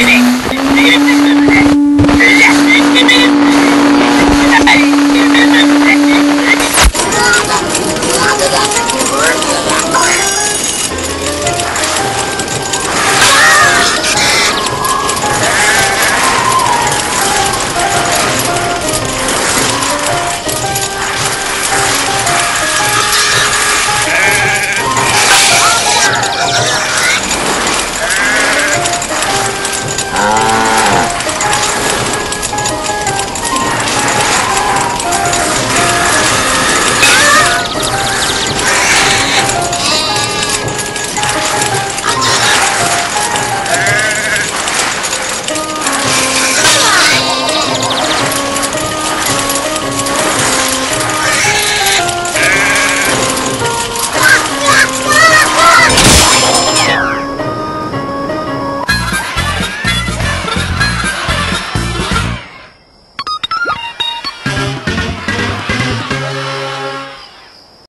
beginning.